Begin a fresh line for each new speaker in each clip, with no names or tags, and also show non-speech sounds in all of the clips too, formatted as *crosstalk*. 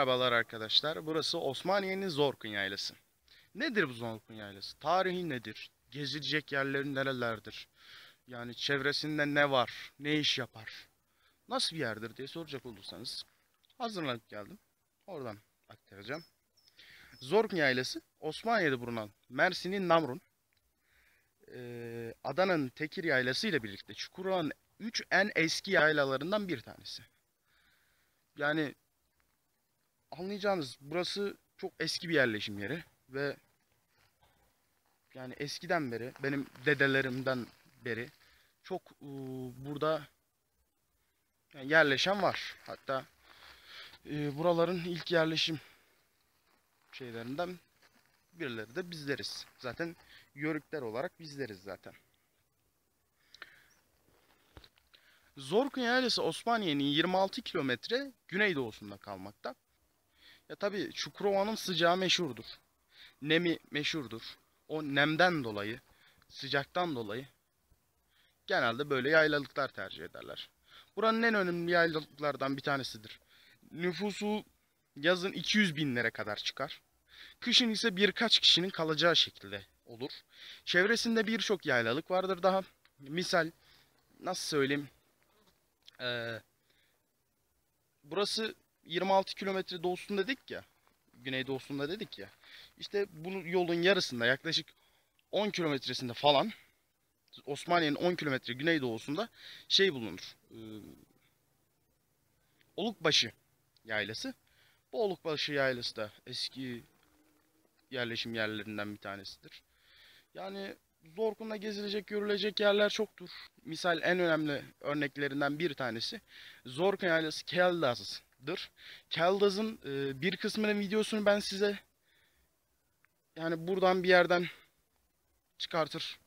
Merhabalar arkadaşlar. Burası Osmaniye'nin Zorkun Yaylası. Nedir bu Zorkun Yaylası? Tarihi nedir? Gezilecek yerleri nerelerdir? Yani çevresinde ne var? Ne iş yapar? Nasıl bir yerdir diye soracak olursanız hazırlanıp geldim. Oradan aktaracağım. Zorkun Yaylası Osmaniye'de bulunan Mersin'in Namrun, eee, Adana'nın Tekir Yaylası ile birlikte Çukurova'nın 3 en eski yaylalarından bir tanesi. Yani anlayacağınız burası çok eski bir yerleşim yeri ve yani eskiden beri benim dedelerimden beri çok ıı, burada yani yerleşen var. Hatta e, buraların ilk yerleşim şeylerinden birileri de bizleriz. Zaten Yörükler olarak bizleriz zaten. Zorkun Yaylası Osmaniye'nin 26 kilometre güneydoğusunda kalmakta. Ya tabii Çukurova'nın sıcağı meşhurdur. Nemi meşhurdur. O nemden dolayı, sıcaktan dolayı genelde böyle yaylalıklar tercih ederler. Buranın en önemli yaylalıklardan bir tanesidir. Nüfusu yazın 200 binlere kadar çıkar. Kışın ise birkaç kişinin kalacağı şekilde olur. Çevresinde birçok yaylalık vardır daha. Misal nasıl söyleyeyim? Ee, burası 26 kilometre doğusunda dedik ya. Güneydoğusunda dedik ya. İşte bunun yolun yarısında yaklaşık 10 kilometresinde falan Osmaniye'nin 10 kilometre güneydoğusunda şey bulunur. Ee, Olukbaşı yaylası. Bu Olukbaşı yaylası da eski yerleşim yerlerinden bir tanesidir. Yani Zorkun'da gezilecek, görülecek yerler çoktur. Misal en önemli örneklerinden bir tanesi Zorkun Yaylası Keldaz'dır. Keldaz'ın e, bir kısmının videosunu ben size yani buradan bir yerden çıkartır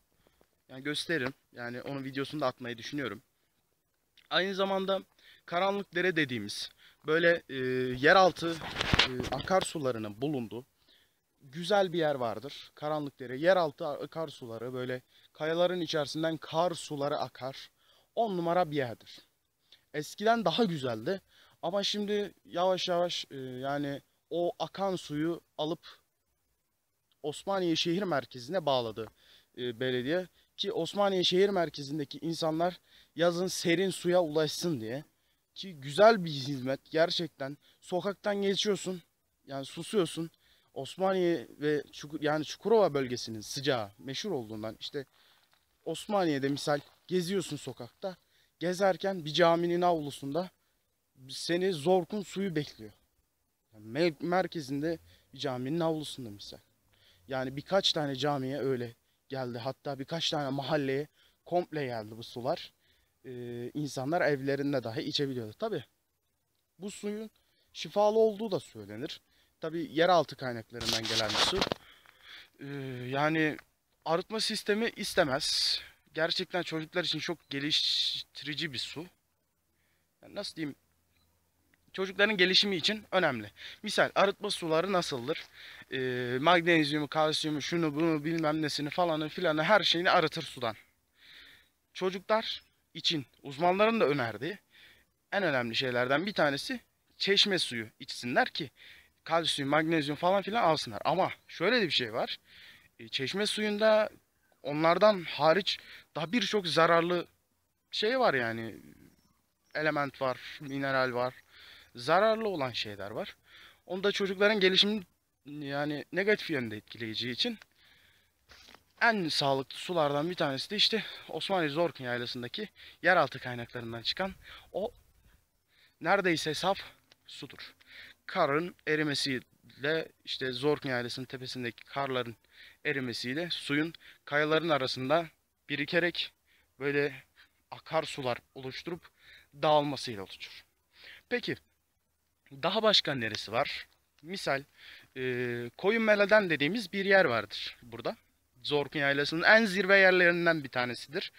yani gösteririm. Yani onun videosunu da atmayı düşünüyorum. Aynı zamanda Karanlıkdere dediğimiz böyle e, yeraltı e, akarsularının bulunduğu güzel bir yer vardır. Karanlıkdere, yeraltı akarsuları böyle kayaların içerisinden kar suları akar. On numara bir yerdir. Eskiden daha güzeldi ama şimdi yavaş yavaş e, yani o akan suyu alıp Osmaniye şehir merkezine bağladı e, belediye. Ki Osmaniye şehir merkezindeki insanlar yazın serin suya ulaşsın diye. Ki güzel bir hizmet gerçekten. Sokaktan geçiyorsun yani susuyorsun. Osmaniye ve Çukur, yani Çukurova bölgesinin sıcağı meşhur olduğundan işte Osmaniye'de misal geziyorsun sokakta. Gezerken bir caminin avlusunda seni Zorkun suyu bekliyor. Yani me- merkezinde caminin avlusunda misal. Yani birkaç tane camiye öyle geldi. Hatta birkaç tane mahalleye komple geldi bu sular. Ee, insanlar evlerinde dahi içebiliyordu. Tabi bu suyun şifalı olduğu da söylenir. Tabi yeraltı kaynaklarından gelen bir su. Ee, yani arıtma sistemi istemez. Gerçekten çocuklar için çok geliştirici bir su. Yani nasıl diyeyim? Çocukların gelişimi için önemli. Misal arıtma suları nasıldır? Ee, magnezyumu, kalsiyumu, şunu bunu bilmem nesini falanı filanı her şeyini arıtır sudan. Çocuklar için uzmanların da önerdiği en önemli şeylerden bir tanesi çeşme suyu içsinler ki kalsiyum, magnezyum falan filan alsınlar. Ama şöyle de bir şey var. E, çeşme suyunda onlardan hariç daha birçok zararlı şey var yani. Element var, mineral var. Zararlı olan şeyler var. Onda çocukların gelişimini yani negatif yönde etkileyeceği için en sağlıklı sulardan bir tanesi de işte Osmaniye Zorkun Yaylası'ndaki yeraltı kaynaklarından çıkan o neredeyse saf sudur. Karın erimesiyle işte Zorkun Yaylası'nın tepesindeki karların erimesiyle suyun kayaların arasında birikerek böyle akarsular oluşturup dağılmasıyla oluşur. Peki daha başka neresi var? Misal e, Koyun Mele'den dediğimiz bir yer vardır burada. Zorkun Yaylası'nın en zirve yerlerinden bir tanesidir.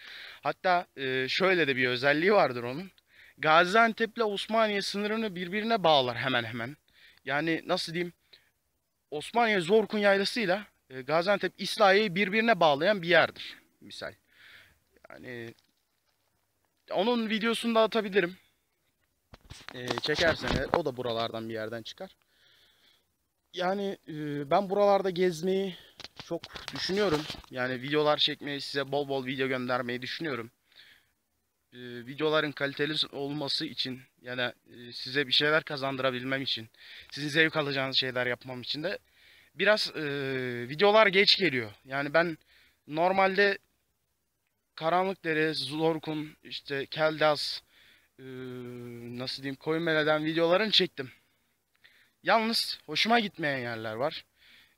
Hatta e, şöyle de bir özelliği vardır onun. Gaziantep ile Osmaniye sınırını birbirine bağlar hemen hemen. Yani nasıl diyeyim? Osmaniye Zorkun Yaylası'yla e, Gaziantep İslahiye'yi birbirine bağlayan bir yerdir. Misal. Yani onun videosunu da atabilirim. E, çekersen eğer, o da buralardan bir yerden çıkar. Yani e, ben buralarda gezmeyi çok düşünüyorum. Yani videolar çekmeyi size bol bol video göndermeyi düşünüyorum. E, videoların kaliteli olması için yani e, size bir şeyler kazandırabilmem için, sizin zevk alacağınız şeyler yapmam için de biraz e, videolar geç geliyor. Yani ben normalde Karanlıkdere, Zorkun, işte Keldaz, e, nasıl diyeyim Koyunmele'den videolarını çektim. Yalnız hoşuma gitmeyen yerler var.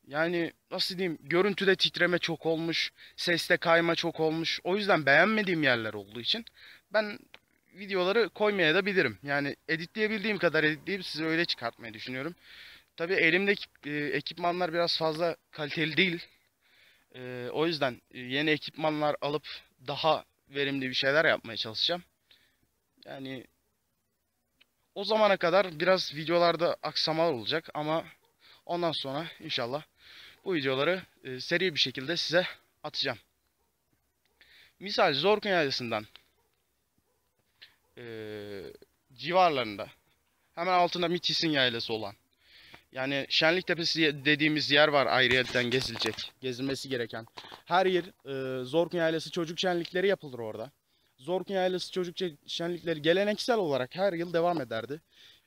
Yani nasıl diyeyim görüntüde titreme çok olmuş, seste kayma çok olmuş. O yüzden beğenmediğim yerler olduğu için ben videoları koymaya da bilirim. Yani editleyebildiğim kadar editleyip size öyle çıkartmayı düşünüyorum. Tabii elimdeki e, ekipmanlar biraz fazla kaliteli değil. E, o yüzden e, yeni ekipmanlar alıp daha verimli bir şeyler yapmaya çalışacağım. Yani o zamana kadar biraz videolarda aksamalar olacak ama ondan sonra inşallah bu videoları e, seri bir şekilde size atacağım. Misal Zorkun Yaylası'ndan e, civarlarında hemen altında Mitis'in yaylası olan yani Şenlik Tepesi dediğimiz yer var ayrıyetten gezilecek, gezilmesi gereken. Her yer e, Zorkun Yaylası çocuk şenlikleri yapılır orada. Zorkun Yaylası çocuk şenlikleri geleneksel olarak her yıl devam ederdi.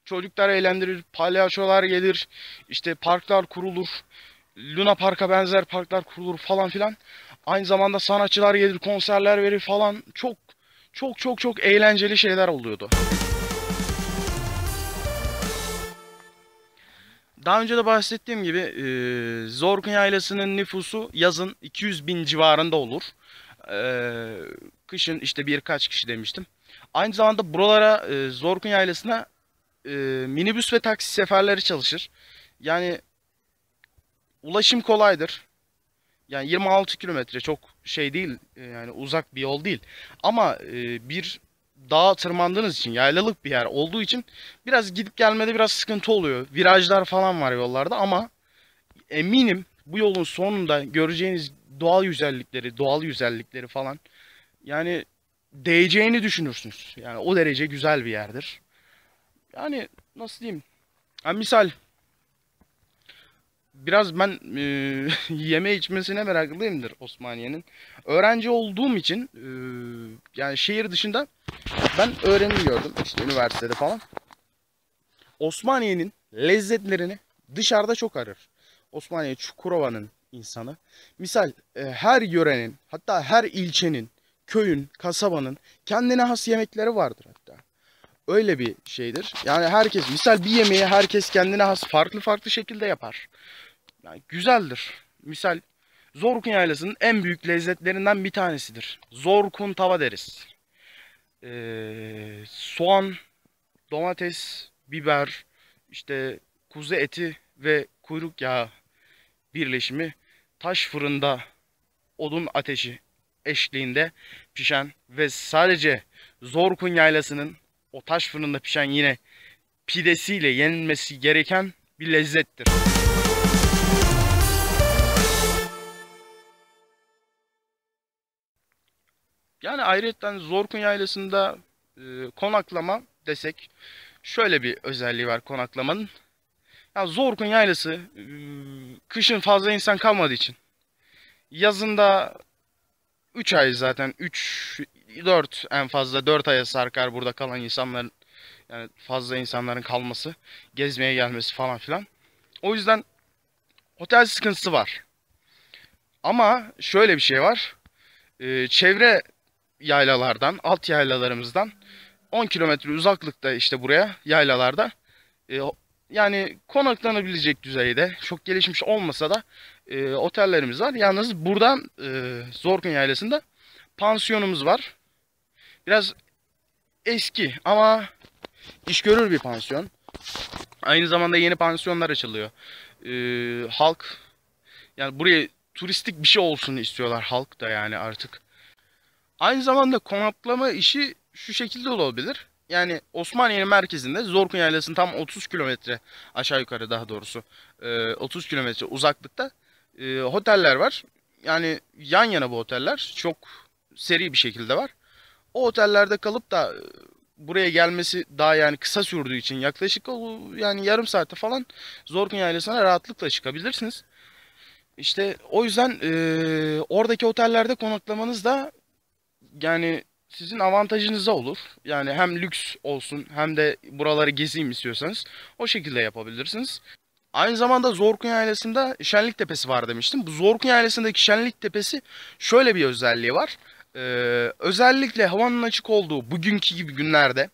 Çocuklar eğlendirir, palyaçolar gelir, işte parklar kurulur, Luna Park'a benzer parklar kurulur falan filan. Aynı zamanda sanatçılar gelir, konserler verir falan. Çok çok çok çok eğlenceli şeyler oluyordu. Daha önce de bahsettiğim gibi e, Zorkun Yaylası'nın nüfusu yazın 200 bin civarında olur. E, kışın işte birkaç kişi demiştim. Aynı zamanda buralara e, Zorkun Yaylası'na e, minibüs ve taksi seferleri çalışır. Yani ulaşım kolaydır. Yani 26 kilometre çok şey değil yani uzak bir yol değil. Ama e, bir dağa tırmandığınız için yaylalık bir yer olduğu için biraz gidip gelmede biraz sıkıntı oluyor. Virajlar falan var yollarda ama eminim bu yolun sonunda göreceğiniz doğal güzellikleri, doğal güzellikleri falan yani değeceğini düşünürsünüz. Yani o derece güzel bir yerdir. Yani nasıl diyeyim? Yani misal biraz ben e, *laughs* yeme içmesine meraklıyımdır Osmaniye'nin. Öğrenci olduğum için e, yani şehir dışında ben öğrenim işte üniversitede falan. Osmaniye'nin lezzetlerini dışarıda çok arar. Osmaniye Çukurova'nın insanı. Misal e, her yörenin hatta her ilçenin, köyün, kasabanın kendine has yemekleri vardır hatta. Öyle bir şeydir. Yani herkes misal bir yemeği herkes kendine has farklı farklı şekilde yapar. Yani güzeldir. Misal Zorkun Yaylası'nın en büyük lezzetlerinden bir tanesidir. Zorkun tava deriz. Ee, soğan, domates, biber, işte kuzu eti ve kuyruk yağı birleşimi taş fırında odun ateşi eşliğinde pişen ve sadece Zorkun Yaylası'nın o taş fırında pişen yine pidesiyle yenilmesi gereken bir lezzettir. Yani ayrıca Zorkun Yaylası'nda e, konaklama desek şöyle bir özelliği var konaklamanın. Ya Zorkun Yaylası e, kışın fazla insan kalmadığı için yazında 3 ay zaten 3 4 en fazla 4 aya sarkar burada kalan insanların yani fazla insanların kalması, gezmeye gelmesi falan filan. O yüzden otel sıkıntısı var. Ama şöyle bir şey var. Ee, çevre yaylalardan, alt yaylalarımızdan 10 kilometre uzaklıkta işte buraya yaylalarda e, yani konaklanabilecek düzeyde çok gelişmiş olmasa da e, otellerimiz var. Yalnız buradan e, Zorkun Yaylası'nda pansiyonumuz var. Biraz eski ama iş görür bir pansiyon. Aynı zamanda yeni pansiyonlar açılıyor. E, halk yani buraya turistik bir şey olsun istiyorlar halk da yani artık. Aynı zamanda konaklama işi şu şekilde olabilir. Yani Osmaniye'nin merkezinde Zorkun Yaylası'nın tam 30 kilometre aşağı yukarı daha doğrusu 30 e, kilometre uzaklıkta e, oteller var. Yani yan yana bu oteller çok seri bir şekilde var. O otellerde kalıp da e, buraya gelmesi daha yani kısa sürdüğü için yaklaşık yani yarım saatte falan Zorkun Yaylası'na rahatlıkla çıkabilirsiniz. İşte o yüzden eee, oradaki otellerde konaklamanız da yani sizin avantajınıza olur. Yani hem lüks olsun hem de buraları gezeyim istiyorsanız o şekilde yapabilirsiniz. Aynı zamanda Zorkun Yaylası'nda Şenlik Tepesi var demiştim. Bu Zorkun Yaylası'ndaki Şenlik Tepesi şöyle bir özelliği var. Ee, özellikle havanın açık olduğu bugünkü gibi günlerde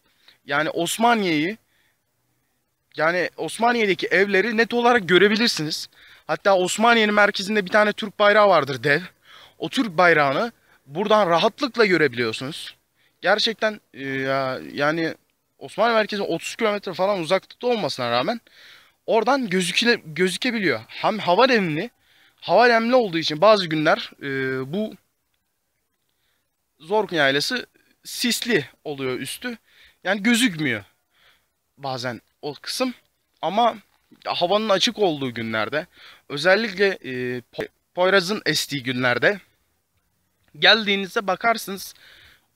yani Osmaniye'yi yani Osmaniye'deki evleri net olarak görebilirsiniz. Hatta Osmaniye'nin merkezinde bir tane Türk bayrağı vardır dev. O Türk bayrağını buradan rahatlıkla görebiliyorsunuz. Gerçekten e, ya, yani Osmaniye merkezi 30 kilometre falan uzaklıkta olmasına rağmen oradan gözüküle, gözükebiliyor. Hem hava nemli, hava nemli olduğu için bazı günler e, bu Zorkun Yaylası sisli oluyor üstü. Yani gözükmüyor bazen o kısım. Ama havanın açık olduğu günlerde özellikle e, Po- Poyraz'ın estiği günlerde geldiğinizde bakarsınız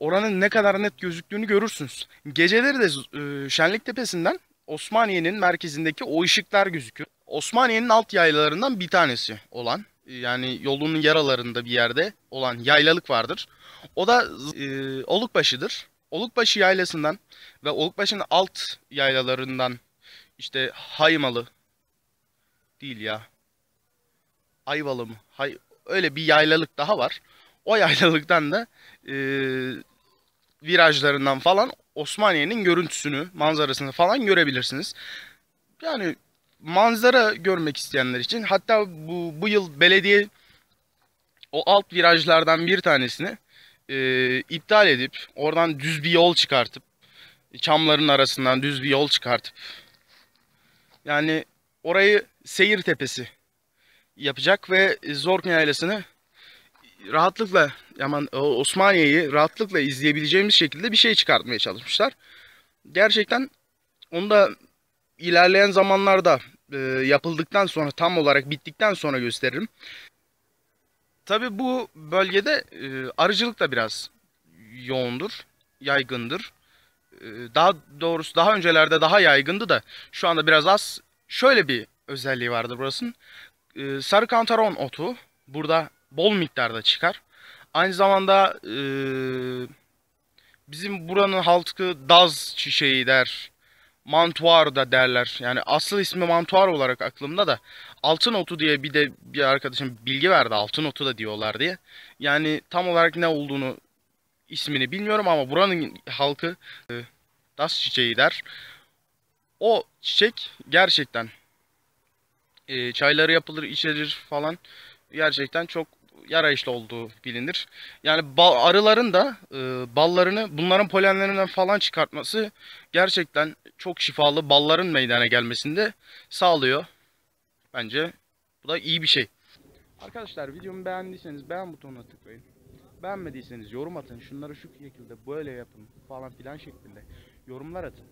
oranın ne kadar net gözüktüğünü görürsünüz. Geceleri de e, Şenlik Tepesi'nden Osmaniye'nin merkezindeki o ışıklar gözüküyor. Osmaniye'nin alt yaylalarından bir tanesi olan e, yani yolunun yaralarında bir yerde olan yaylalık vardır. O da e, Olukbaşı'dır. Olukbaşı yaylasından ve Olukbaşı'nın alt yaylalarından işte Haymalı değil ya. Ayvalı mı? Hay öyle bir yaylalık daha var. O yaylalıktan da e, virajlarından falan Osmaniye'nin görüntüsünü, manzarasını falan görebilirsiniz. Yani manzara görmek isteyenler için hatta bu bu yıl belediye o alt virajlardan bir tanesini e, iptal edip oradan düz bir yol çıkartıp çamların arasından düz bir yol çıkartıp yani orayı seyir tepesi yapacak ve Zorkun Yaylası'nı rahatlıkla o Osmaniye'yi rahatlıkla izleyebileceğimiz şekilde bir şey çıkartmaya çalışmışlar. Gerçekten onu da ilerleyen zamanlarda e, yapıldıktan sonra tam olarak bittikten sonra gösteririm. Tabii bu bölgede e, arıcılık da biraz yoğundur, yaygındır. E, daha doğrusu daha öncelerde daha yaygındı da şu anda biraz az. Şöyle bir özelliği vardır burasının. E, sarı kantaron otu burada bol miktarda çıkar. Aynı zamanda e, bizim buranın halkı daz çiçeği der. Mantuar da derler. Yani asıl ismi mantuar olarak aklımda da altın otu diye bir de bir arkadaşım bilgi verdi. Altın otu da diyorlar diye. Yani tam olarak ne olduğunu ismini bilmiyorum ama buranın halkı e, daz çiçeği der. O çiçek gerçekten e, çayları yapılır, içilir falan. Gerçekten çok yarayışlı olduğu bilinir. Yani bal, arıların da e, ballarını bunların polenlerinden falan çıkartması gerçekten çok şifalı balların meydana gelmesinde sağlıyor. Bence bu da iyi bir şey. Arkadaşlar videomu beğendiyseniz beğen butonuna tıklayın. Beğenmediyseniz yorum atın. Şunları şu şekilde böyle yapın falan filan şeklinde yorumlar atın.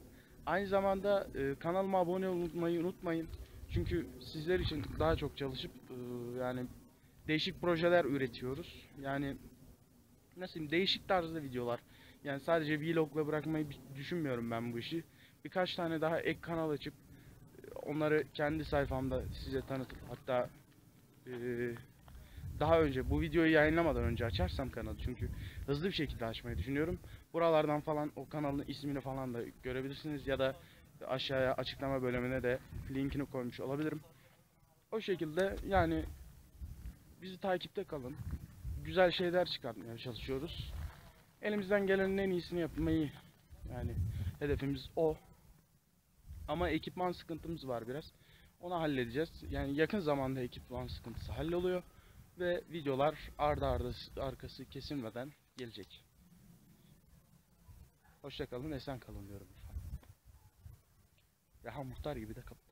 Aynı zamanda e, kanalıma abone olmayı unutmayın. Çünkü sizler için daha çok çalışıp e, yani değişik projeler üretiyoruz. Yani nasıl diyeyim değişik tarzda videolar. Yani sadece vlogla bırakmayı düşünmüyorum ben bu işi. Birkaç tane daha ek kanal açıp e, onları kendi sayfamda size tanıtıp hatta e, daha önce bu videoyu yayınlamadan önce açarsam kanalı çünkü hızlı bir şekilde açmayı düşünüyorum. Buralardan falan o kanalın ismini falan da görebilirsiniz ya da aşağıya açıklama bölümüne de linkini koymuş olabilirim. O şekilde yani bizi takipte kalın. Güzel şeyler çıkartmaya çalışıyoruz. Elimizden gelenin en iyisini yapmayı yani hedefimiz o. Ama ekipman sıkıntımız var biraz. Onu halledeceğiz. Yani yakın zamanda ekipman sıkıntısı halloluyor ve videolar ardı ardı arkası kesilmeden gelecek. Hoşça kalın, esen kalın diyorum. Reha Muhtar gibi de kap